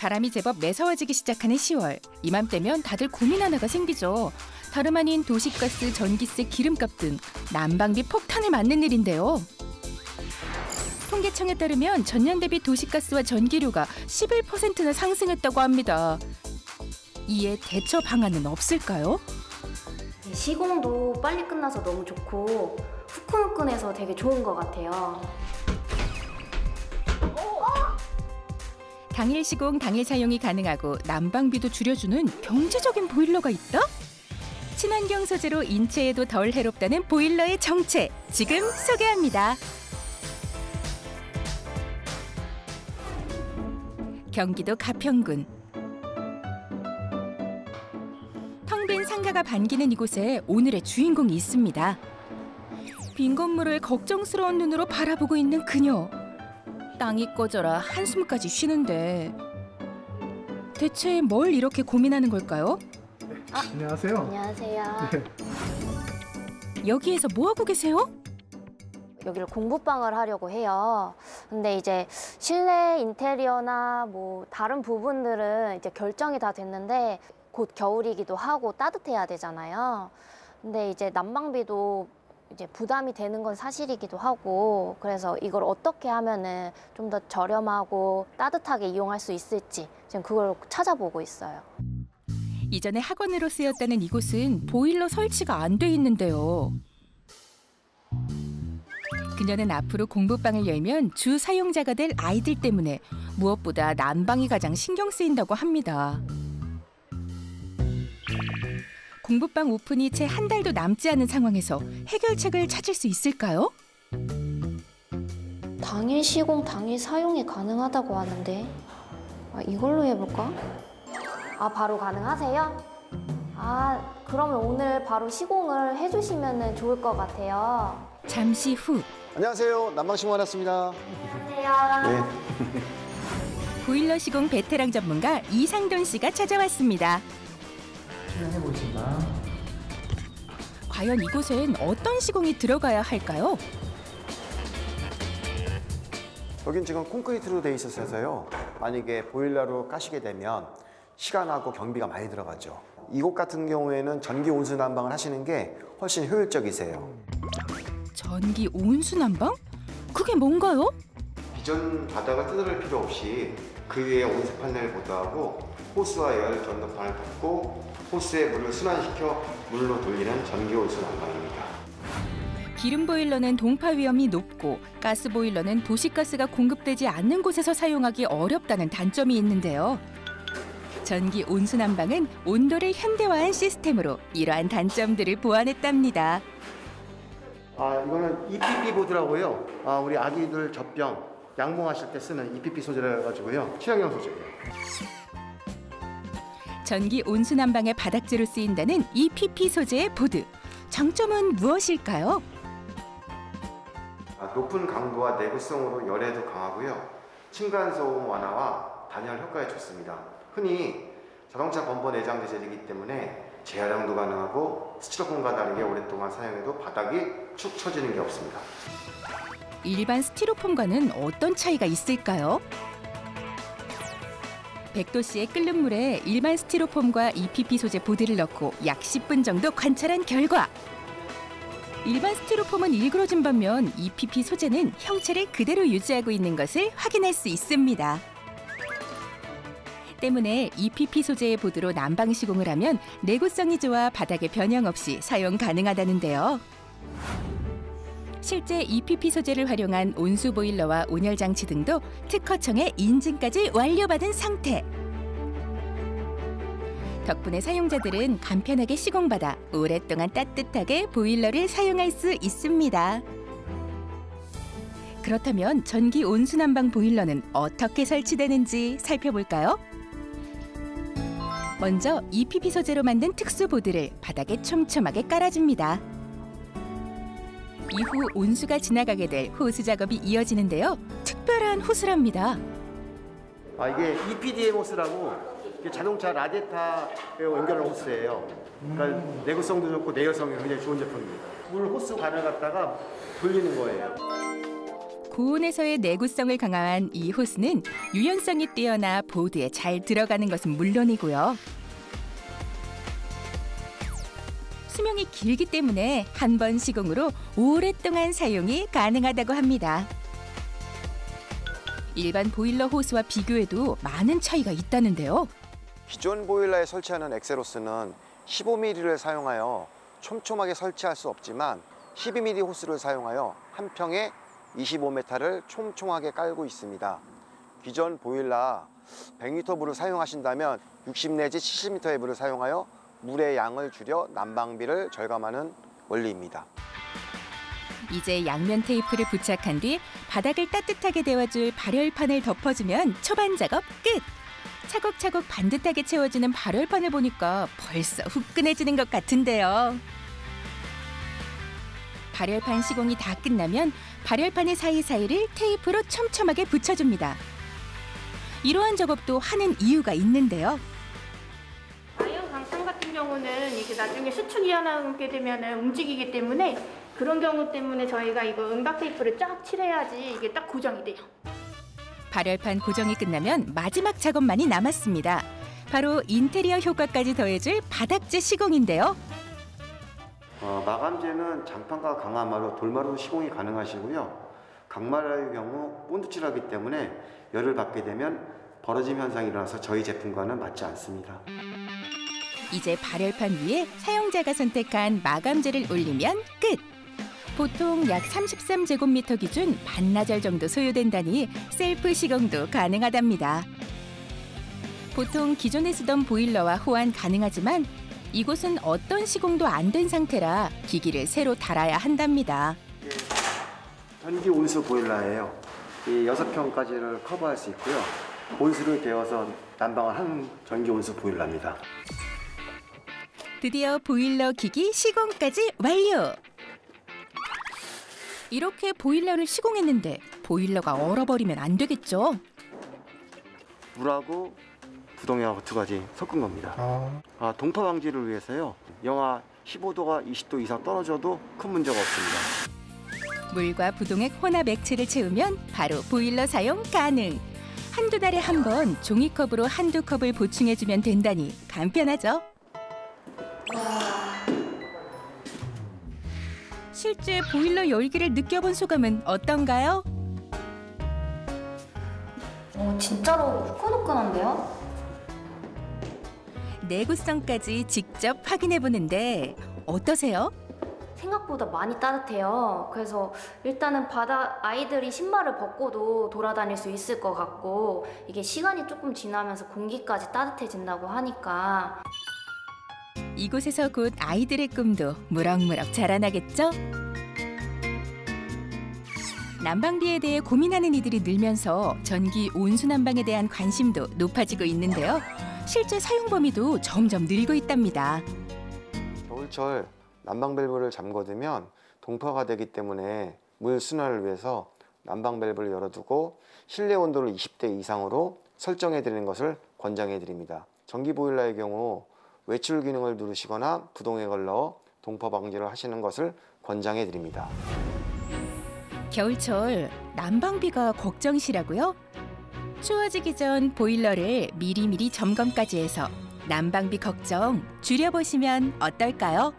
바람이 제법 매서워지기 시작하는 10월. 이맘때면 다들 고민 하나가 생기죠. 다름 아닌 도시가스, 전기세, 기름값 등 난방비 폭탄을 맞는 일인데요. 통계청에 따르면 전년 대비 도시가스와 전기료가 11%나 상승했다고 합니다. 이에 대처 방안은 없을까요? 시공도 빨리 끝나서 너무 좋고 후끈후끈해서 되게 좋은 것 같아요. 당일 시공, 당일 사용이 가능하고 난방비도 줄여주는 경제적인 보일러가 있다? 친환경 소재로 인체에도 덜 해롭다는 보일러의 정체 지금 소개합니다. 경기도 가평군 텅 빈 상가가 반기는 이곳에 오늘의 주인공이 있습니다. 빈 건물을 걱정스러운 눈으로 바라보고 있는 그녀. 땅이 꺼져라 한숨까지 쉬는데 대체 뭘 이렇게 고민하는 걸까요? 안녕하세요. 안녕하세요. 네. 여기에서 뭐 하고 계세요? 여기를 공부방을 하려고 해요. 근데 이제 실내 인테리어나 뭐 다른 부분들은 이제 결정이 다 됐는데 곧 겨울이기도 하고 따뜻해야 되잖아요. 근데 이제 난방비도 이제 부담이 되는 건 사실이기도 하고 그래서 이걸 어떻게 하면은 좀 더 저렴하고 따뜻하게 이용할 수 있을지 지금 그걸 찾아보고 있어요. 이전에 학원으로 쓰였다는 이곳은 보일러 설치가 안 돼 있는데요. 그녀는 앞으로 공부방을 열면 주 사용자가 될 아이들 때문에 무엇보다 난방이 가장 신경 쓰인다고 합니다. 공부방 오픈이 채 한 달도 남지 않은 상황에서 해결책을 찾을 수 있을까요? 당일 시공, 당일 사용이 가능하다고 하는데 아, 이걸로 해볼까? 아 바로 가능하세요? 아 그러면 오늘 바로 시공을 해주시면 좋을 것 같아요. 잠시 후 안녕하세요. 난방신고 왔습니다. 안녕하세요. 네. 보일러 시공 베테랑 전문가 이상돈 씨가 찾아왔습니다. 보겠습니다. 과연 이곳엔 어떤 시공이 들어가야 할까요? 여긴 지금 콘크리트로 돼 있어서요. 만약에 보일러로 까시게 되면 시간하고 경비가 많이 들어가죠. 이곳 같은 경우에는 전기 온수 난방을 하시는 게 훨씬 효율적이세요. 전기 온수 난방? 그게 뭔가요? 기존 바닥을 뜯을 필요 없이 그 위에 온수 판넬을 보도하고 호스와 열 전도판을 덮고 호스에 물을 순환시켜 물로 돌리는 전기 온수 난방입니다. 기름 보일러는 동파 위험이 높고 가스 보일러는 도시가스가 공급되지 않는 곳에서 사용하기 어렵다는 단점이 있는데요. 전기 온수 난방은 온도를 현대화한 시스템으로 이러한 단점들을 보완했답니다. 아, 이거는 EPP 보드라고요. 아, 우리 아기들 젖병 양봉하실 때 쓰는 EPP 소재라 가지고요. 친환경 소재예요. 전기 온수 난방의 바닥재로 쓰인다는 EPP 소재의 보드. 장점은 무엇일까요? 아, 높은 강도와 내구성으로 열에도 강하고요. 층간소음 완화와 단열 효과에 좋습니다. 흔히 자동차 범퍼 내장 재질이기 때문에 재활용도 가능하고 스티로폼과 다르게 오랫동안 사용해도 바닥이 축 처지는 게 없습니다. 일반 스티로폼과는 어떤 차이가 있을까요? 100도씨의 끓는 물에 일반 스티로폼과 EPP 소재 보드를 넣고 약 10분 정도 관찰한 결과 일반 스티로폼은 일그러진 반면 EPP 소재는 형체를 그대로 유지하고 있는 것을 확인할 수 있습니다. 때문에 EPP 소재의 보드로 난방 시공을 하면 내구성이 좋아 바닥에 변형 없이 사용 가능하다는데요. 실제 EPP 소재를 활용한 온수 보일러와 온열 장치 등도 특허청의 인증까지 완료받은 상태. 덕분에 사용자들은 간편하게 시공받아 오랫동안 따뜻하게 보일러를 사용할 수 있습니다. 그렇다면 전기 온수 난방 보일러는 어떻게 설치되는지 살펴볼까요? 먼저 EPP 소재로 만든 특수 보드를 바닥에 촘촘하게 깔아줍니다. 이후 온수가 지나가게 될 호스 작업이 이어지는데요. 특별한 호스랍니다. 아, 이게 EPDM 호스라고 자동차 라디에이터에 연결한 호스예요. 그러니까 내구성도 좋고 내열성이 굉장히 좋은 제품입니다. 물 호스 관을 갖다가 돌리는 거예요. 고온에서의 내구성을 강화한 이 호스는 유연성이 뛰어나 보드에 잘 들어가는 것은 물론이고요. 수명이 길기 때문에 한 번 시공으로 오랫동안 사용이 가능하다고 합니다. 일반 보일러 호스와 비교해도 많은 차이가 있다는데요. 기존 보일러에 설치하는 엑세로스는 15mm를 사용하여 촘촘하게 설치할 수 없지만 12mm 호스를 사용하여 한 평에 25m를 촘촘하게 깔고 있습니다. 기존 보일러 100m 물을 사용하신다면 60 내지 70m의 물을 사용하여 물의 양을 줄여 난방비를 절감하는 원리입니다. 이제 양면 테이프를 부착한 뒤 바닥을 따뜻하게 데워줄 발열판을 덮어주면 초반 작업 끝! 차곡차곡 반듯하게 채워지는 발열판을 보니까 벌써 후끈해지는 것 같은데요. 발열판 시공이 다 끝나면 발열판의 사이사이를 테이프로 촘촘하게 붙여줍니다. 이러한 작업도 하는 이유가 있는데요. 경우는 이게 나중에 수축이 하게 되면 움직이기 때문에 그런 경우 때문에 저희가 이거 은박 테이프를 쫙 칠해야지 이게 딱 고정이 돼요. 발열판 고정이 끝나면 마지막 작업만이 남았습니다. 바로 인테리어 효과까지 더해줄 바닥재 시공인데요. 어, 마감재는 장판과 강화마루, 돌마루 시공이 가능하시고요. 강마루의 경우 본드칠하기 때문에 열을 받게 되면 벌어짐 현상이 일어나서 저희 제품과는 맞지 않습니다. 이제 발열판 위에 사용자가 선택한 마감재를 올리면 끝! 보통 약 33제곱미터 기준 반나절 정도 소요된다니 셀프 시공도 가능하답니다. 보통 기존에 쓰던 보일러와 호환 가능하지만 이곳은 어떤 시공도 안 된 상태라 기기를 새로 달아야 한답니다. 전기 온수 보일러예요. 이 여섯 평까지를 커버할 수 있고요. 온수를 데워서 난방을 하는 전기 온수 보일러입니다. 드디어 보일러 기기 시공까지 완료! 이렇게 보일러를 시공했는데 보일러가 얼어버리면 안 되겠죠? 물하고 부동액하고 두 가지 섞은 겁니다. 아, 아, 동파 방지를 위해서요. 영하 15도가 20도 이상 떨어져도 큰 문제가 없습니다. 물과 부동액 혼합 액체를 채우면 바로 보일러 사용 가능. 한두 달에 한 번 종이컵으로 한두 컵을 보충해주면 된다니 간편하죠? 실제 보일러 열기를 느껴본 소감은 어떤가요? 어, 진짜로 후끈후끈한데요? 내구성까지 직접 확인해 보는데 어떠세요? 생각보다 많이 따뜻해요. 그래서 일단은 바다 아이들이 신발을 벗고도 돌아다닐 수 있을 것 같고 이게 시간이 조금 지나면서 공기까지 따뜻해진다고 하니까 이곳에서 곧 아이들의 꿈도 무럭무럭 자라나겠죠? 난방비에 대해 고민하는 이들이 늘면서 전기 온수 난방에 대한 관심도 높아지고 있는데요. 실제 사용 범위도 점점 늘고 있답니다. 겨울철 난방 밸브를 잠궈두면 동파가 되기 때문에 물 순환을 위해서 난방 밸브를 열어두고 실내 온도를 20대 이상으로 설정해 드리는 것을 권장해 드립니다. 전기 보일러의 경우 외출 기능을 누르시거나 부동액을 넣어 동파 방지를 하시는 것을 권장해 드립니다. 겨울철 난방비가 걱정이시라고요? 추워지기 전 보일러를 미리미리 점검까지 해서 난방비 걱정 줄여보시면 어떨까요?